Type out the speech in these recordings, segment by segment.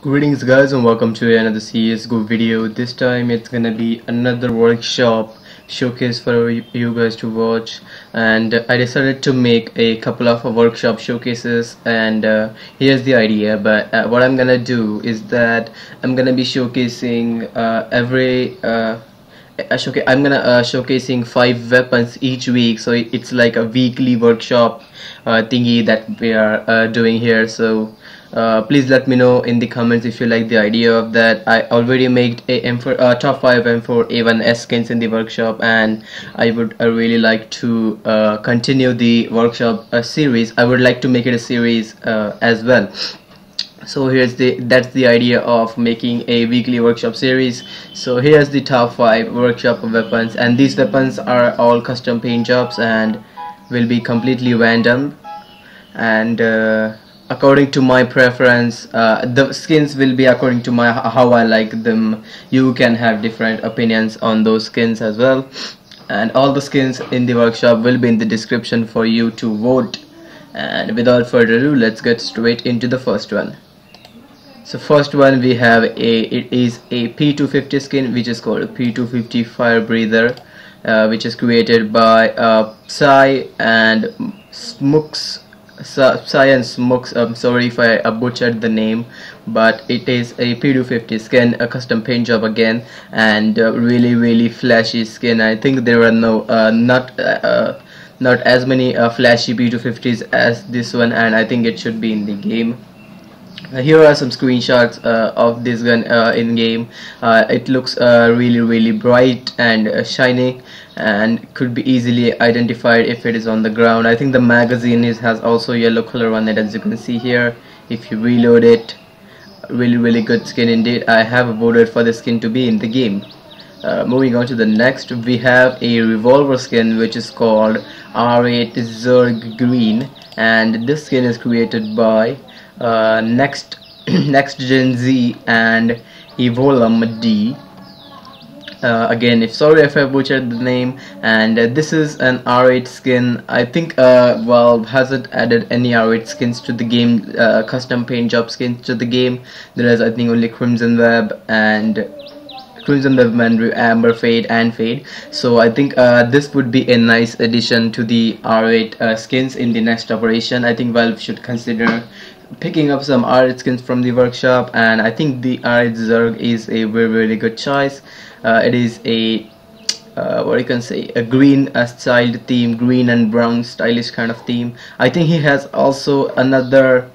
Greetings guys and welcome to another CSGO video. This time it's gonna be another workshop showcase for you guys to watch and I decided to make a couple of workshop showcases and uh, here's the idea but uh, what I'm gonna do is that I'm gonna be showcasing uh, every uh, I'm gonna uh, showcasing five weapons each week. So it's like a weekly workshop uh, thingy that we are uh, doing here. So uh, please let me know in the comments if you like the idea of that. I already made a M4 uh, top 5 M4 A1S skins in the workshop and I would uh, really like to continue the workshop series. I would like to make it a series as well so here's the that's the idea of making a weekly workshop series. So here's the top 5 workshop weapons and these weapons are all custom paint jobs and will be completely random. And according to my preference uh, the skins will be according to my how I like them. You can have different opinions on those skins as well. And all the skins in the workshop will be in the description for you to vote. And without further ado let's get straight into the first one so first one we have a it is a P250 skin which is called P250 fire breather uh, which is created by uh, Psy and Smooks science smokes I'm sorry if I butchered the name but it is a P250 skin a custom paint job again and uh, really really flashy skin. I think there are no uh, not uh, uh not as many flashy P250s as this one and I think it should be in the game uh, here are some screenshots uh, of this gun uh, in game. Uh, it looks uh, really really bright and uh, shiny and could be easily identified if it is on the ground. I think the magazine is has also yellow color on it as you can see here. If you reload it really really good skin indeed. I have voted for the skin to be in the game. Moving on to the next we have a revolver skin which is called R8 Zerg Green and this skin is created by uh, next next gen z and evolum d uh, again if sorry if I butchered the name and uh, this is an R8 skin. I think uh, Valve hasn't added any R8 skins to the game uh, custom paint job skins to the game. There is I think only Crimson Web and Crimson Web and Amber Fade and Fade. So I think uh, this would be a nice addition to the R8 uh, skins in the next operation. I think Valve should consider picking up some R8 skins from the workshop and I think the R8 Zerg is a very very good choice. Uh, it is a uh, what you can say a green uh, styled theme green and brown stylish kind of theme. I think he has also another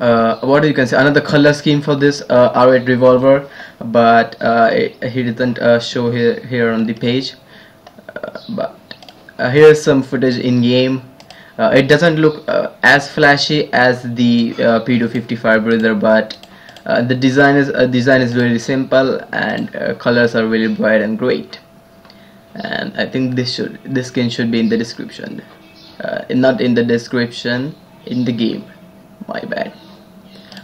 uh, what you can say another color scheme for this uh, R8 revolver but uh, he didn't uh, show here here on the page. Uh, but here's some footage in game uh, it doesn't look uh, as flashy as the uh, P250 breather but uh, the design is uh, design is very simple and uh, colors are really bright and great. And I think this should this skin should be in the description. Not in the description in the game. My bad.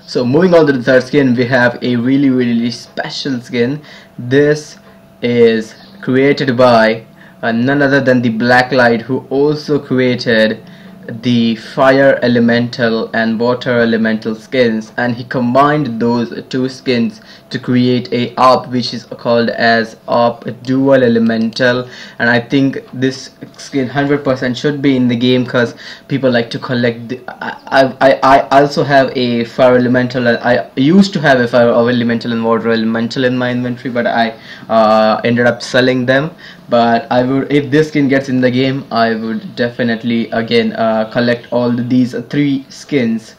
So moving on to the third skin we have a really really special skin. This is created by none other than the Blacklight who also created the fire elemental and water elemental skins and he combined those two skins to create a AWP which is called as AWP dual elemental. And I think this skin 100% should be in the game because people like to collect the, I, I, I also have a fire elemental I used to have a fire elemental and water elemental in my inventory but I uh, ended up selling them but I would if this skin gets in the game I would definitely again uh, collect all these three skins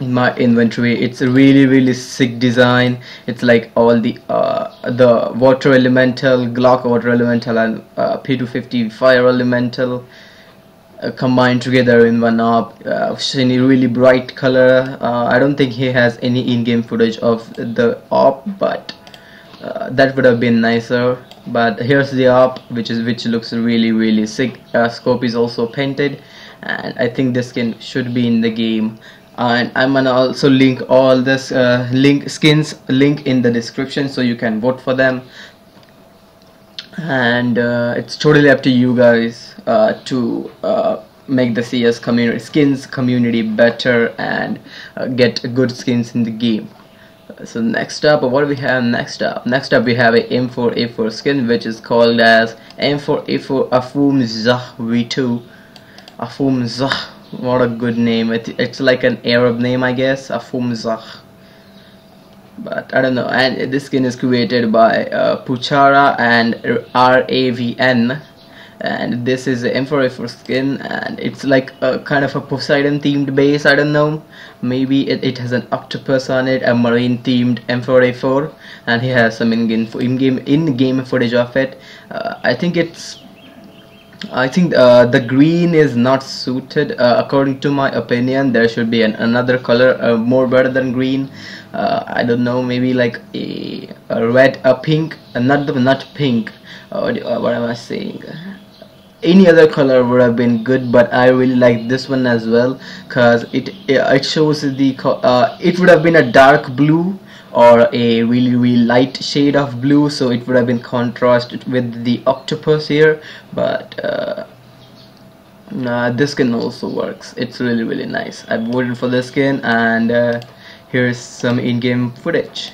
in my inventory. It's a really really sick design. It's like all the uh, the water elemental Glock water elemental and uh, P250 fire elemental uh, combined together in one AWP uh, shiny really bright color. Uh, I don't think he has any in-game footage of the AWP but uh, that would have been nicer but here's the AWP which is which looks really really sick. Uh, scope is also painted and I think this skin should be in the game. And I'm gonna also link all this uh, link skins link in the description so you can vote for them. And uh, it's totally up to you guys uh, to uh, make the CS community skins community better and uh, get good skins in the game so next up what do we have next up? Next up we have a m4a4 skin which is called as m4a4 afum zah v2 afum zah what a good name. It, it's like an arab name i guess. Afum zah. But I don't know. And this skin is created by uh, Puchara and RAVN and this is the M4A4 skin and it's like a kind of a Poseidon themed base I don't know. Maybe it, it has an octopus on it a marine themed M4A4 and he has some in-game in-game in-game footage of it. Uh, I think it's I think uh, the green is not suited. Uh, according to my opinion there should be an, another color uh, more better than green. Uh, I don't know maybe like a, a red a pink uh, not not pink. What, what am I saying any other color would have been good but I really like this one as well because it it shows the uh, it would have been a dark blue or a really really light shade of blue so it would have been contrasted with the octopus here but uh, nah, this skin also works. It's really really nice. I voted for this skin and uh, here's some in-game footage.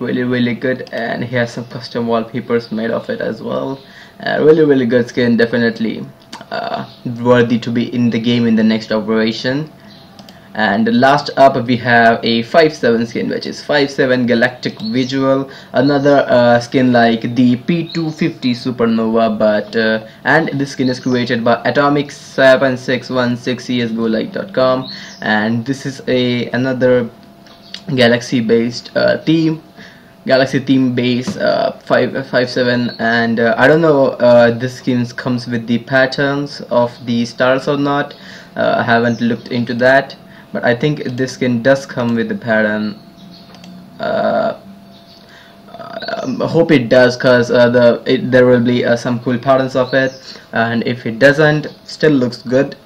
Really really good and he has some custom wallpapers made of it as well uh, really really good skin definitely uh, worthy to be in the game in the next operation. And last up we have a 5-7 skin which is 5-7 galactic visual. Another uh, skin like the P250 supernova but uh, and this skin is created by atomic 7616 csgolight.com and this is a another galaxy based uh, theme Galaxy theme base uh, 557 and uh, I don't know uh, this skin comes with the patterns of the stars or not. Uh, I haven't looked into that but I think this skin does come with the pattern. Uh, um, I hope it does because uh, the there will be some cool patterns of it and if it doesn't still looks good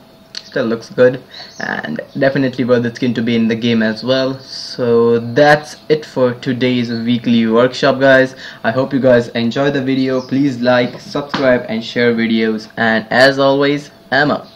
still looks good and definitely worth the skin to be in the game as well. So that's it for today's weekly workshop guys. I hope you guys enjoy the video. Please like subscribe and share videos. And as always I'm out